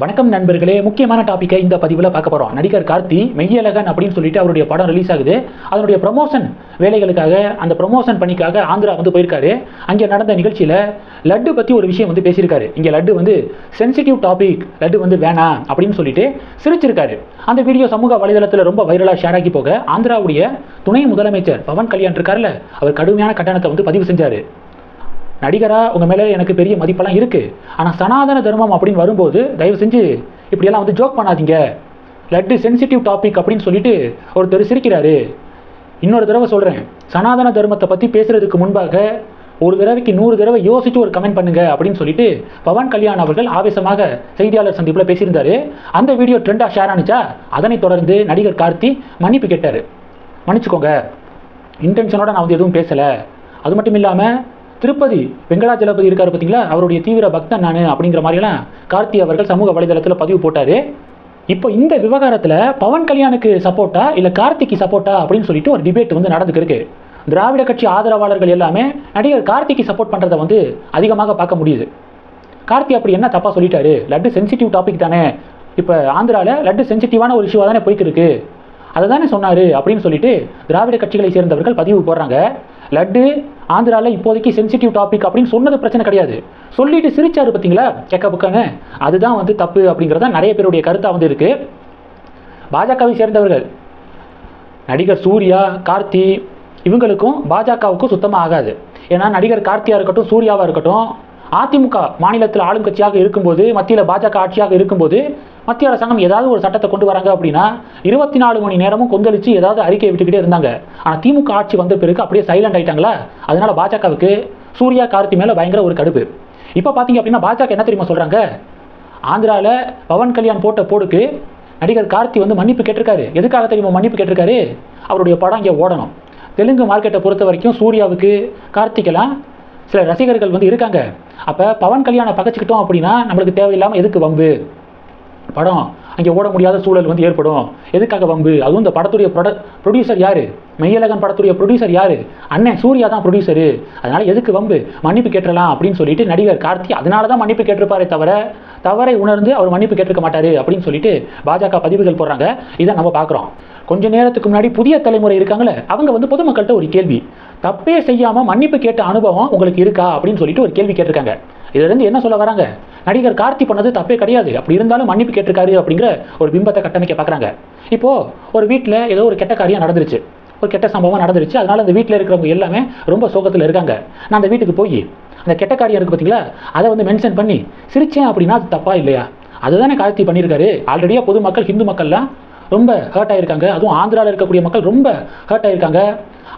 வணக்கம் நண்பர்களே. முக்கியமான டாப்பிக்கை இந்த பதிவில் பார்க்க போகிறோம் நடிகர் கார்த்தி மெய்யழகன் அப்படின்னு சொல்லிட்டு அவருடைய படம் ரிலீஸ் ஆகுது. அதனுடைய ப்ரமோஷன் வேலைகளுக்காக அந்த ப்ரமோஷன் பணிக்காக ஆந்திரா வந்து போயிருக்காரு. அங்கே நடந்த நிகழ்ச்சியில் லட்டு பற்றி ஒரு விஷயம் வந்து பேசியிருக்காரு. இங்கே லட்டு வந்து சென்சிட்டிவ் டாபிக் லட்டு வந்து வேணாம் அப்படின்னு சொல்லிட்டு சிரிச்சிருக்காரு. அந்த வீடியோ சமூக வலைதளத்தில் ரொம்ப வைரலாக ஷேர் ஆகி போக ஆந்திராவுடைய துணை முதலமைச்சர் பவன் கல்யாண் இருக்கார்ல அவர் கடுமையான கட்டணத்தை வந்து பதிவு செஞ்சார். நடிகரா உங்கள் மேலே எனக்கு பெரிய மதிப்பெல்லாம் இருக்குது ஆனால் சனாதன தர்மம் அப்படின்னு வரும்போது தயவு செஞ்சு இப்படியெல்லாம் வந்து ஜோக் பண்ணாதீங்க. லட்டு சென்சிட்டிவ் டாபிக் அப்படின்னு சொல்லிட்டு ஒருத்தர் சிரிக்கிறாரு. இன்னொரு தடவை சொல்கிறேன் சனாதன தர்மத்தை பற்றி பேசுகிறதுக்கு முன்பாக ஒரு தடவைக்கு நூறு தடவை யோசிச்சு ஒரு கமெண்ட் பண்ணுங்க அப்படின்னு சொல்லிட்டு பவன் கல்யாண் அவர்கள் ஆவேசமாக செய்தியாளர் சந்திப்பில் பேசியிருந்தாரு. அந்த வீடியோ ட்ரெண்டாக ஷேர் ஆனிச்சா? அதனைத் தொடர்ந்து நடிகர் கார்த்தி மன்னிப்பு கேட்டார். மன்னிச்சுக்கோங்க. இன்டென்ஷனோட நான் வந்து எதுவும் பேசலை. அது மட்டும் இல்லாமல் திருப்பதி வெங்கடாஜலபதி இருக்காரு பார்த்தீங்களா அவருடைய தீவிர பக்தன் நான் அப்படிங்கிற மாதிரியெல்லாம் கார்த்தி அவர்கள் சமூக வலைதளத்தில் பதிவு போட்டார். இப்போ இந்த விவகாரத்தில் பவன் கல்யாணுக்கு சப்போர்ட்டா இல்லை கார்த்திக்கு சப்போர்ட்டா அப்படின்னு சொல்லிட்டு ஒரு டிபேட் வந்து நடந்துக்கிருக்கு. திராவிட கட்சி ஆதரவாளர்கள் எல்லாமே நடிகர் கார்த்திக்கு சப்போர்ட் பண்ணுறதை வந்து அதிகமாக பார்க்க முடியுது. கார்த்தி அப்படி என்ன தப்பாக சொல்லிட்டாரு? லட்டு சென்சிட்டிவ் டாபிக் தானே. இப்போ ஆந்திராவில் லட்டு சென்சிட்டிவான ஒரு இஷ்யூவாக தானே போய்க்கு இருக்கு அதை தானே சொன்னார் அப்படின்னு சொல்லிட்டு திராவிட கட்சிகளை சேர்ந்தவர்கள் பதிவு போடுறாங்க. லட்டு ஆந்திராவில் இப்போதைக்கு சென்சிட்டிவ் டாபிக் அப்படின்னு சொன்னது பிரச்சனை கிடையாது. சொல்லிட்டு சிரிச்சாரு பார்த்தீங்களா கேட்க புக்காங்க. அதுதான் வந்து தப்பு அப்படிங்கிறதா நிறைய பேருடைய கருத்தாக வந்து இருக்கு. பாஜகவை சேர்ந்தவர்கள் நடிகர் சூர்யா கார்த்தி இவங்களுக்கும் பாஜகவுக்கும் சுத்தமாக ஆகாது. ஏன்னா நடிகர் கார்த்தியாக இருக்கட்டும் சூர்யாவாக இருக்கட்டும் அதிமுக மாநிலத்தில் ஆளும் கட்சியாக இருக்கும்போது மத்தியில் பாஜக ஆட்சியாக இருக்கும்போது மத்திய அரசாங்கம் ஏதாவது ஒரு சட்டத்தை கொண்டு வராங்க அப்படின்னா இருபத்தி நாலு மணி நேரமும் கொந்தளிச்சு ஏதாவது அறிக்கை விட்டுக்கிட்டே இருந்தாங்க. ஆனால் திமுக ஆட்சி வந்த பிறகு அப்படியே சைலண்ட் ஆயிட்டாங்களா? அதனால பாஜகவுக்கு சூர்யா கார்த்தி மேலே பயங்கர ஒரு கடுப்பு. இப்போ பார்த்தீங்க அப்படின்னா பாஜக என்ன தெரியுமா சொல்கிறாங்க ஆந்திராவில் பவன் கல்யாண் போட்ட போடுக்கு நடிகர் கார்த்தி வந்து மன்னிப்பு கேட்டிருக்காரு. எதுக்காக தெரியுமா மன்னிப்பு கேட்டிருக்காரு? அவருடைய படம் இங்கே ஓடணும். தெலுங்கு மார்க்கெட்டை பொறுத்த வரைக்கும் சூர்யாவுக்கு கார்த்திகெல்லாம் சில ரசிகர்கள் வந்து இருக்காங்க. அப்போ பவன் கல்யாணம் பகச்சிக்கிட்டோம் அப்படின்னா நம்மளுக்கு தேவையில்லாமல் எதுக்கு வம்பு? படம். அங்கே ஓட முடியாத சூழல் வந்து ஏற்படும். எதுக்காக வம்பு? அதுவும் இந்த படத்துடைய ப்ரொட ப்ரொடியூசர் யார்? மெய்யழகன் படத்துடைய ப்ரொடியூசர் யார்? அண்ணன் சூர்யா தான் ப்ரொடியூசரு அதனால எதுக்கு வம்பு? மன்னிப்பு கேட்டுடலாம் அப்படின்னு சொல்லிட்டு நடிகர் கார்த்தி அதனால தான் மன்னிப்பு கேட்டிருப்பாரே தவிர தவறை உணர்ந்து அவர் மன்னிப்பு கேட்டிருக்க மாட்டாரு அப்படின்னு சொல்லிட்டு பாஜக பதிவுகள் போடுறாங்க. இதை நம்ம பார்க்குறோம். கொஞ்ச நேரத்துக்கு முன்னாடி புதிய தலைமுறை இருக்காங்களே அவங்க வந்து பொதுமக்கள்கிட்ட ஒரு கேள்வி. தப்பே செய்யாமல் மன்னிப்பு கேட்ட அனுபவம் உங்களுக்கு இருக்கா அப்படின்னு சொல்லிட்டு ஒரு கேள்வி கேட்டிருக்காங்க. இதுலேருந்து என்ன சொல்ல வராங்க? நடிகர் கார்த்தி பண்ணது தப்பே கிடையாது. அப்படி இருந்தாலும் மன்னிப்பு கேட்டிருக்காரு அப்படிங்கிற ஒரு பிம்பத்தை கட்டமைக்க பார்க்குறாங்க. இப்போது ஒரு வீட்டில் ஏதோ ஒரு கெட்ட காரியம் நடந்துருச்சு. ஒரு கெட்ட சம்பவம் நடந்துருச்சு. அதனால் அந்த வீட்டில் இருக்கிறவங்க எல்லாமே ரொம்ப சோகத்தில் இருக்காங்க. நான் அந்த வீட்டுக்கு போய் அந்த கெட்ட காரியம் இருக்குது பார்த்தீங்களா அதை வந்து மென்ஷன் பண்ணி சிரிச்சேன் அப்படின்னா அது தப்பா இல்லையா? அதுதானே கார்த்தி பண்ணியிருக்காரு. ஆல்ரெடியாக பொதுமக்கள் ஹிந்து மக்கள்லாம் ரொம்ப ஹர்ட் ஆகிருக்காங்க அதுவும் ஆந்திராவில் இருக்கக்கூடிய மக்கள் ரொம்ப ஹர்ட் ஆகிருக்காங்க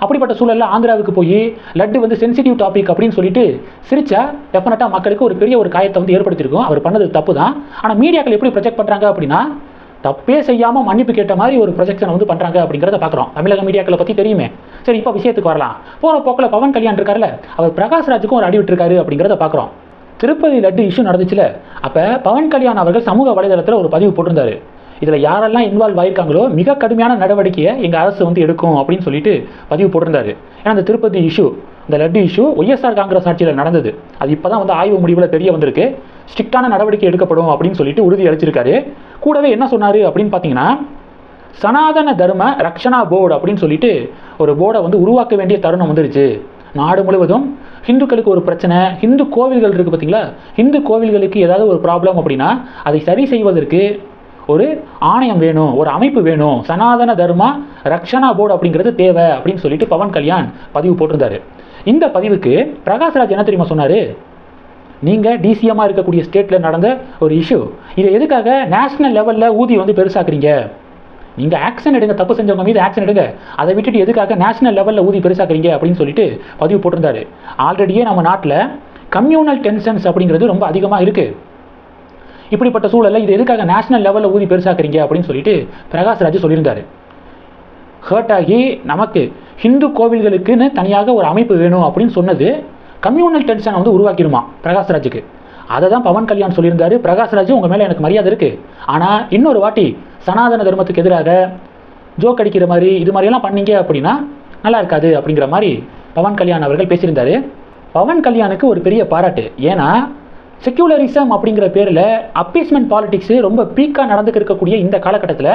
அப்படிப்பட்ட சூழலில் ஆந்திராவுக்கு போய் லட்டு வந்து சென்சிட்டிவ் டாபிக் அப்படின்னு சொல்லிட்டு சிரிச்சா டெஃபினட்டாக மக்களுக்கு ஒரு பெரிய ஒரு காயத்தை வந்து ஏற்படுத்தியிருக்கும். அவர் பண்ணது தப்பு தான் ஆனால் மீடியாக்கள் எப்படி ப்ரொஜெக்ட் பண்ணுறாங்க அப்படின்னா தப்பே செய்யாமல் மன்னிப்பு கேட்ட மாதிரி ஒரு ப்ரொஜெக்ஷன் வந்து பண்ணுறாங்க அப்படிங்கிறத பார்க்குறோம் தமிழக மீடியாக்களை பற்றி தெரியுமே. சரி இப்போ விஷயத்துக்கு வரலாம். போகிற போக்கில் பவன் கல்யாண் இருக்கார்ல அவர் பிரகாஷ்ராஜுக்கும் ஒரு அடி விட்டுருக்காரு அப்படிங்கிறத பார்க்குறோம் திருப்பதி லட்டு இஷ்யூ நடந்துச்சுல அப்போ பவன் கல்யாண் அவர்கள் சமூக வலைதளத்தில் ஒரு பதிவு போட்டிருந்தாரு. இதில் யாரெல்லாம் இன்வால்வ் ஆயிருக்காங்களோ மிக கடுமையான நடவடிக்கையை எங்கள் அரசு வந்து எடுக்கும் அப்படின்னு சொல்லிட்டு பதிவு போட்டிருந்தாரு. ஏன்னா அந்த திருப்பதி இஷ்யூ இந்த லட்டு இஷ்யூ ஒய்எஸ்ஆர் காங்கிரஸ் ஆட்சியில் நடந்தது. அது இப்போ தான் வந்து ஆய்வு முடிவில் தெரிய வந்திருக்கு. ஸ்ட்ரிக்டான நடவடிக்கை எடுக்கப்படும் அப்படின்னு சொல்லிட்டு உறுதி அளிச்சிருக்காரு. கூடவே என்ன சொன்னார் அப்படின்னு பார்த்தீங்கன்னா சனாதன தர்ம ரக்ஷனா போர்டு அப்படின்னு சொல்லிட்டு ஒரு போர்டை வந்து உருவாக்க வேண்டிய தருணம் வந்துருச்சு. நாடு முழுவதும் ஹிந்துக்களுக்கு ஒரு பிரச்சனை ஹிந்து கோவில்கள் இருக்குது பார்த்தீங்களா ஹிந்து கோவில்களுக்கு ஏதாவது ஒரு ப்ராப்ளம் அப்படின்னா அதை சரி செய்வதற்கு ஒரு ஆணையம் வேணும் ஒரு அமைப்பு வேணும். சனாதன தர்மா ரக்ஷனா போர்டு அப்படிங்கிறது தேவை அப்படின்னு சொல்லிட்டு பவன் கல்யாண் பதிவு போட்டிருந்தாரு. இந்த பதிவுக்கு பிரகாஷ்ராஜ் என்ன தெரியுமா சொன்னார்? நீங்கள் டிசிஎம்மாக இருக்கக்கூடிய ஸ்டேட்டில் நடந்த ஒரு இஷ்யூ இதை எதுக்காக நேஷனல் லெவலில் ஊதி வந்து பெருசாக்குறீங்க? நீங்கள் ஆக்ஷன் எடுங்க தப்பு செஞ்சவங்க மீது ஆக்ஷன் எடுங்க. அதை விட்டுட்டு எதுக்காக நேஷனல் லெவலில் ஊதி பெருசாக்குறீங்க அப்படின்னு சொல்லிட்டு பதிவு போட்டிருந்தாரு. ஆல்ரெடியே நம்ம நாட்டில் கம்யூனல் டென்ஷன்ஸ் அப்படிங்கிறது ரொம்ப அதிகமாக இருக்குது இப்படிப்பட்ட சூழலில் இது எதுக்காக நேஷனல் லெவலில் ஊதி பெருசாக்குறீங்க அப்படின்னு சொல்லிட்டு பிரகாஷ்ராஜ் சொல்லியிருந்தாரு. ஹர்ட் ஆகி நமக்கு ஹிந்து கோவில்களுக்குன்னு தனியாக ஒரு அமைப்பு வேணும் அப்படின்னு சொன்னது கம்யூனல் டென்ஷனை வந்து உருவாக்கிடுமா பிரகாஷ்ராஜுக்கு அதை தான் பவன் கல்யாண் சொல்லியிருந்தாரு. பிரகாஷ்ராஜ் உங்கள் மேலே எனக்கு மரியாதை இருக்குது ஆனால் இன்னொரு வாட்டி சனாதன தர்மத்துக்கு எதிராக ஜோக் அடிக்கிற மாதிரி இது மாதிரியெல்லாம் பண்ணீங்க அப்படின்னா நல்லா இருக்காது அப்படிங்கிற மாதிரி பவன் கல்யாண் அவர்கள் பேசியிருந்தாரு. பவன் கல்யாணுக்கு ஒரு பெரிய பாராட்டு. ஏன்னா செக்யூலரிசம் அப்படிங்கிற பேரில் அப்பீஸ்மெண்ட் பாலிடிக்ஸு ரொம்ப பீக்காக நடந்துக்கு இருக்கக்கூடிய இந்த காலகட்டத்தில்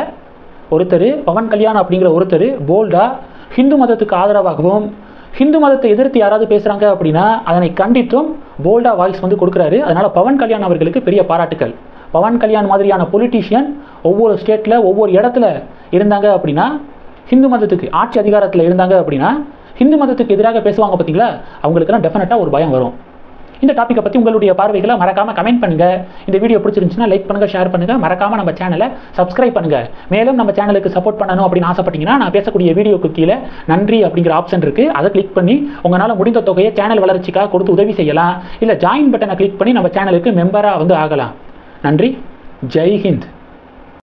ஒருத்தர் பவன் கல்யாண் அப்படிங்கிற ஒருத்தர் போல்டாக ஹிந்து மதத்துக்கு ஆதரவாகவும் ஹிந்து மதத்தை எதிர்த்து யாராவது பேசுகிறாங்க அப்படின்னா அதனை கண்டித்தும் போல்டாக வாய்ஸ் வந்து கொடுக்குறாரு. அதனால் பவன் கல்யாண் அவர்களுக்கு பெரிய பாராட்டுக்கள். பவன் கல்யாண் மாதிரியான பொலிட்டீஷியன் ஒவ்வொரு ஸ்டேட்டில் ஒவ்வொரு இடத்துல இருந்தாங்க அப்படின்னா ஹிந்து மதத்துக்கு ஆட்சி அதிகாரத்தில் இருந்தாங்க அப்படின்னா ஹிந்து மதத்துக்கு எதிராக பேசுவாங்க பார்த்தீங்களா அவங்களுக்கெல்லாம் டெஃபினட்டாக ஒரு பயம் வரும். இந்த டாப்பிக்கை பற்றி உங்களுடைய பார்வைகளை மறக்காமல் கமெண்ட் பண்ணுங்கள் இந்த வீடியோ பிடிச்சிருந்துச்சுன்னா லைக் பண்ணுங்க ஷேர் பண்ணுங்கள் மறக்காமல் நம்ம சேனலை சப்ஸ்கிரைப் பண்ணுங்கள் மேலும் நம்ம சேனலுக்கு சப்போர்ட் பண்ணணும் அப்படின்னு ஆசைப்பட்டீங்கன்னா நான் பேசக்கூடிய வீடியோக்கு கீழே நன்றி அப்படிங்கிற ஆப்ஷன் இருக்குது அதை கிளிக் பண்ணி உங்களால் முடிந்த தொகையை சேனல் வளர்ச்சிக்காக கொடுத்து உதவி செய்யலாம். இல்லை ஜாயின் பட்டனை கிளிக் பண்ணி நம்ம சேனலுக்கு மெம்பராக வந்து ஆகலாம். நன்றி. ஜெய் ஹிந்த்.